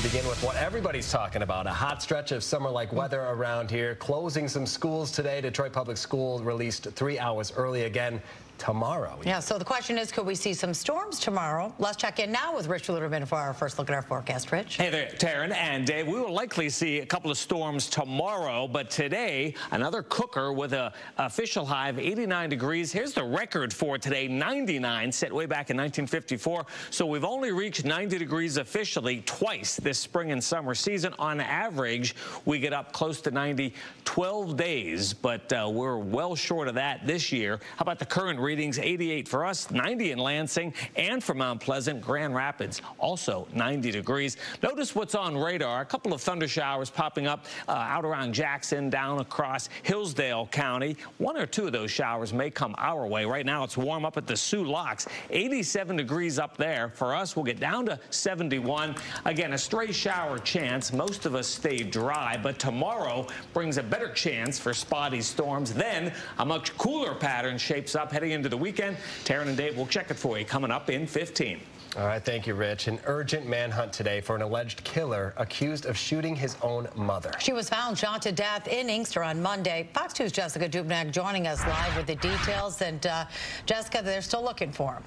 We begin with what everybody's talking about a hot stretch of summer like weather around here. Closing some schools today. Detroit Public School released three hours early again tomorrow. Yeah, so the question is, could we see some storms tomorrow? Let's check in now with Rich Luterman for our first look at our forecast. Rich? Hey there, Taryn and Dave. We will likely see a couple of storms tomorrow, but today, another cooker with a official high of 89 degrees. Here's the record for today, 99, set way back in 1954. So we've only reached 90 degrees officially twice this spring and summer season. On average, we get up close to 90 12 days, but uh, we're well short of that this year. How about the current readings 88 for us, 90 in Lansing, and for Mount Pleasant, Grand Rapids, also 90 degrees. Notice what's on radar. A couple of thunder showers popping up uh, out around Jackson, down across Hillsdale County. One or two of those showers may come our way. Right now, it's warm up at the Soo Locks, 87 degrees up there. For us, we'll get down to 71. Again, a stray shower chance. Most of us stay dry, but tomorrow brings a better chance for spotty storms. Then a much cooler pattern shapes up heading into into the weekend. Taryn and Dave will check it for you coming up in 15. All right, thank you, Rich. An urgent manhunt today for an alleged killer accused of shooting his own mother. She was found shot to death in Inkster on Monday. Fox 2's Jessica Dupnack joining us live with the details. And uh, Jessica, they're still looking for him.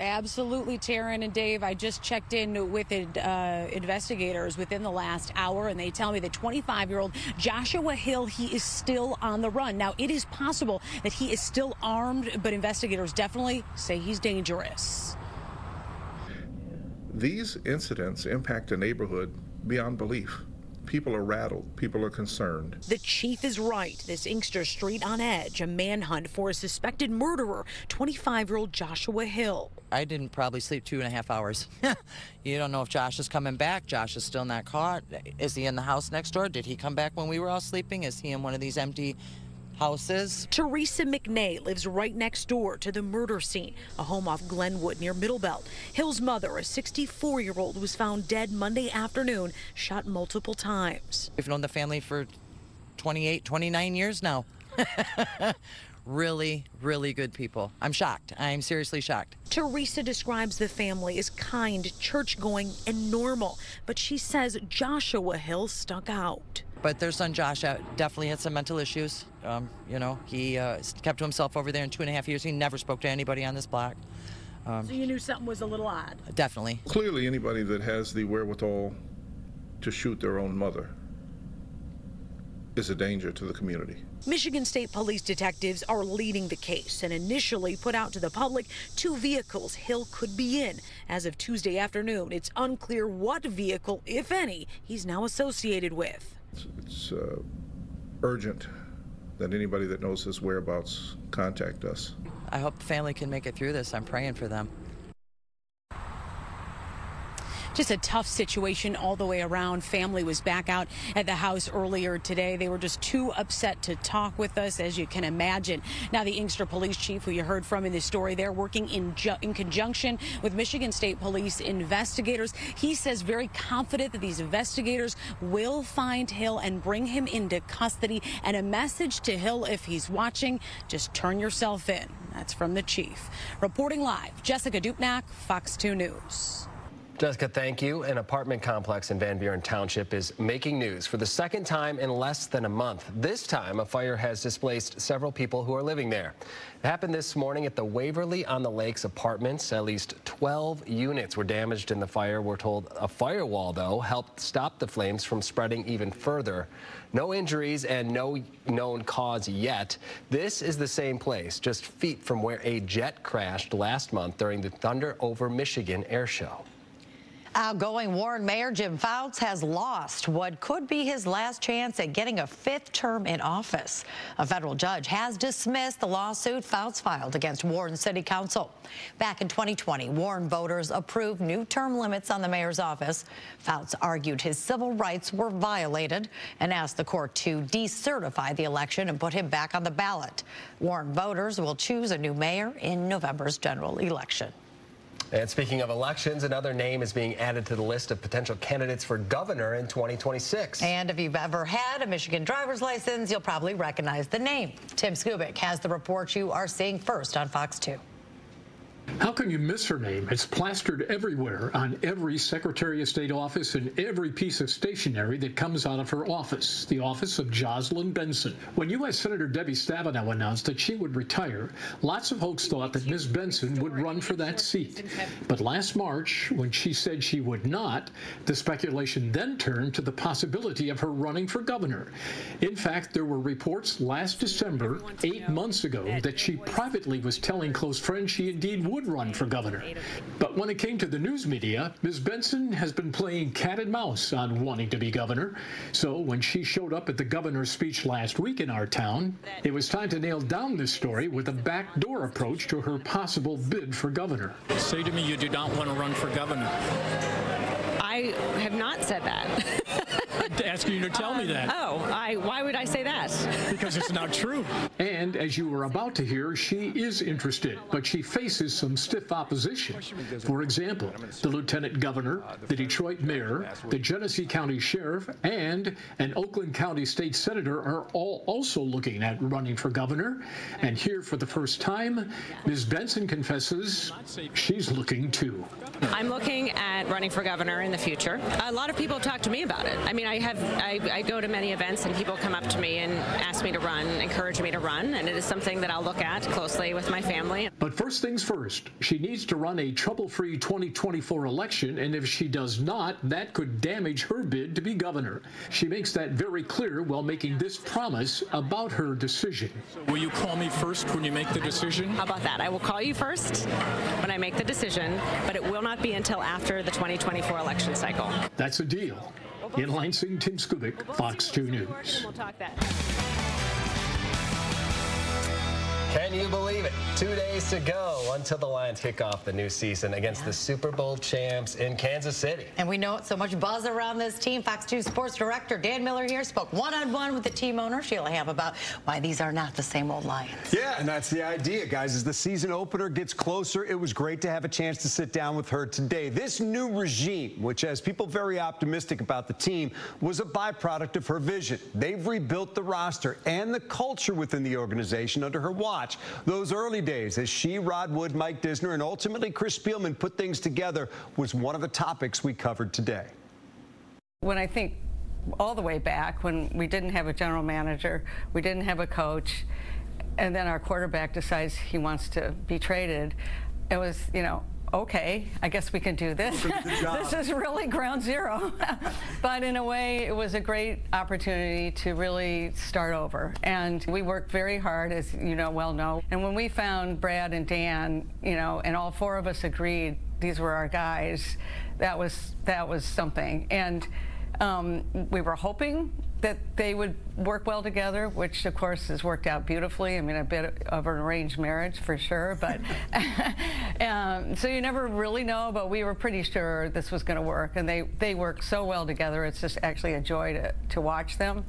Absolutely, Taryn and Dave. I just checked in with uh, investigators within the last hour, and they tell me that 25-year-old Joshua Hill, he is still on the run. Now, it is possible that he is still armed, but investigators definitely say he's dangerous. These incidents impact a neighborhood beyond belief. People are rattled. People are concerned. The chief is right. This Inkster Street on edge, a manhunt for a suspected murderer, 25-year-old Joshua Hill. I didn't probably sleep two and a half hours. you don't know if Josh is coming back. Josh is still not caught. Is he in the house next door? Did he come back when we were all sleeping? Is he in one of these empty houses. Teresa McNay lives right next door to the murder scene, a home off Glenwood near Middlebelt. Hill's mother, a 64 year old, was found dead Monday afternoon, shot multiple times. We've known the family for 28, 29 years now. really, really good people. I'm shocked. I'm seriously shocked. Teresa describes the family as kind, church going, and normal, but she says Joshua Hill stuck out. But their son Josh uh, definitely had some mental issues. Um, you know, he uh, kept to himself over there in two and a half years. He never spoke to anybody on this block. Um, so you knew something was a little odd? Definitely. Clearly, anybody that has the wherewithal to shoot their own mother is a danger to the community. Michigan State Police detectives are leading the case and initially put out to the public two vehicles Hill could be in. As of Tuesday afternoon, it's unclear what vehicle, if any, he's now associated with. It's, it's uh, urgent that anybody that knows his whereabouts contact us. I hope the family can make it through this. I'm praying for them. Just a tough situation all the way around. Family was back out at the house earlier today. They were just too upset to talk with us, as you can imagine. Now, the Inkster Police Chief, who you heard from in this story, they're working in, in conjunction with Michigan State Police investigators. He says very confident that these investigators will find Hill and bring him into custody. And a message to Hill, if he's watching, just turn yourself in. That's from the chief. Reporting live, Jessica Dupnack, Fox 2 News. Jessica, thank you. An apartment complex in Van Buren Township is making news for the second time in less than a month. This time, a fire has displaced several people who are living there. It happened this morning at the Waverly on the Lakes apartments. At least 12 units were damaged in the fire. We're told a firewall, though, helped stop the flames from spreading even further. No injuries and no known cause yet. This is the same place, just feet from where a jet crashed last month during the Thunder over Michigan air show. Outgoing Warren Mayor Jim Fouts has lost what could be his last chance at getting a fifth term in office. A federal judge has dismissed the lawsuit Fouts filed against Warren City Council. Back in 2020, Warren voters approved new term limits on the mayor's office. Fouts argued his civil rights were violated and asked the court to decertify the election and put him back on the ballot. Warren voters will choose a new mayor in November's general election. And speaking of elections, another name is being added to the list of potential candidates for governor in 2026. And if you've ever had a Michigan driver's license, you'll probably recognize the name. Tim Skubick has the report you are seeing first on Fox 2. How can you miss her name? It's plastered everywhere on every Secretary of State office and every piece of stationery that comes out of her office, the office of Jocelyn Benson. When U.S. Senator Debbie Stabenow announced that she would retire, lots of folks thought that Ms. Benson would run for that seat. But last March, when she said she would not, the speculation then turned to the possibility of her running for governor. In fact, there were reports last December, eight months ago, that she privately was telling close friends she indeed would run for governor. But when it came to the news media, Ms. Benson has been playing cat and mouse on wanting to be governor. So when she showed up at the governor's speech last week in our town, it was time to nail down this story with a backdoor approach to her possible bid for governor. Say to me you do not want to run for governor. I have not said that. I'm asking you to tell me um, that. Oh, I, why would I say that? Because it's not true. And as you were about to hear, she is interested, but she faces some stiff opposition. For example, the lieutenant governor, the Detroit mayor, the Genesee County sheriff, and an Oakland County state senator are all also looking at running for governor. And here for the first time, Ms. Benson confesses she's looking too. I'm looking at running for governor in the future. A lot of people have talked to me about it. I mean, I have I, I go to many events and people come up to me and ask me to run, encourage me to run, and it is something that I'll look at closely with my family. But first things first, she needs to run a trouble-free 2024 election, and if she does not, that could damage her bid to be governor. She makes that very clear while making this promise about her decision. Will you call me first when you make the decision? How about that? I will call you first when I make the decision, but it will not be until after the 2024 election cycle. That's a deal. In Lansing, Tim Skubick, Fox 2 News. We'll talk that. Can you believe it? Two days to go until the Lions kick off the new season against the Super Bowl champs in Kansas City. And we know it's so much buzz around this team. Fox 2 sports director Dan Miller here spoke one-on-one with the team owner, Sheila Hamp, about why these are not the same old Lions. Yeah, and that's the idea, guys. As the season opener gets closer, it was great to have a chance to sit down with her today. This new regime, which has people very optimistic about the team, was a byproduct of her vision. They've rebuilt the roster and the culture within the organization under her watch. Those early days, as she, Rod Wood, Mike Disner, and ultimately Chris Spielman put things together, was one of the topics we covered today. When I think all the way back, when we didn't have a general manager, we didn't have a coach, and then our quarterback decides he wants to be traded, it was, you know, okay, I guess we can do this. this is really ground zero. but in a way, it was a great opportunity to really start over. And we worked very hard, as you know, well know. And when we found Brad and Dan, you know, and all four of us agreed these were our guys, that was that was something. And um, we were hoping that they would work well together, which of course has worked out beautifully. I mean, a bit of an arranged marriage for sure, but um, so you never really know. But we were pretty sure this was going to work, and they they work so well together. It's just actually a joy to to watch them.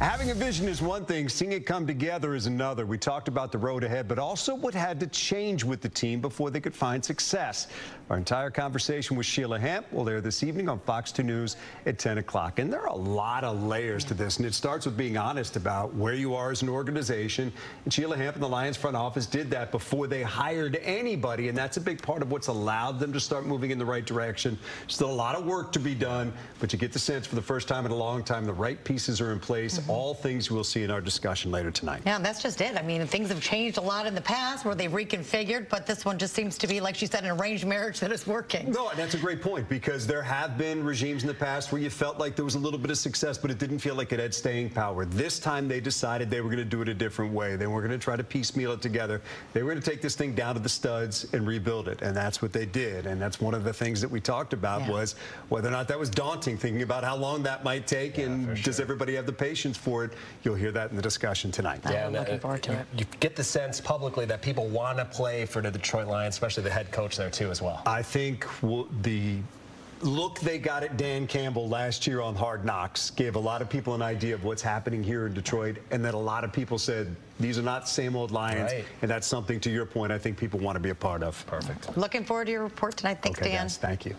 Having a vision is one thing, seeing it come together is another. We talked about the road ahead, but also what had to change with the team before they could find success. Our entire conversation with Sheila Hamp will air this evening on Fox 2 News at 10 o'clock. And there are a lot of layers to this, and it starts with being honest about where you are as an organization. And Sheila Hamp and the Lions front office did that before they hired anybody, and that's a big part of what's allowed them to start moving in the right direction. Still a lot of work to be done, but you get the sense for the first time in a long time the right pieces are in place. Mm -hmm. All things we'll see in our discussion later tonight. Yeah, that's just it. I mean, things have changed a lot in the past where they've reconfigured, but this one just seems to be, like she said, an arranged marriage that is working. No, that's a great point because there have been regimes in the past where you felt like there was a little bit of success, but it didn't feel like it had staying power. This time they decided they were going to do it a different way. They were going to try to piecemeal it together. They were going to take this thing down to the studs and rebuild it, and that's what they did. And that's one of the things that we talked about yeah. was whether or not that was daunting, thinking about how long that might take, yeah, and sure. does everybody have the patience for it? You'll hear that in the discussion tonight. Yeah, I'm uh, looking forward to you, it. You get the sense publicly that people want to play for the Detroit Lions, especially the head coach there too as well. I think the look they got at Dan Campbell last year on Hard Knocks gave a lot of people an idea of what's happening here in Detroit, and that a lot of people said these are not the same old Lions, right. and that's something, to your point, I think people want to be a part of. Perfect. Looking forward to your report tonight. Thanks, okay, Dan. Guys, thank you.